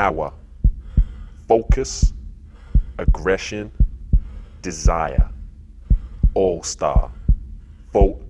power, focus, aggression, desire. All star. Vote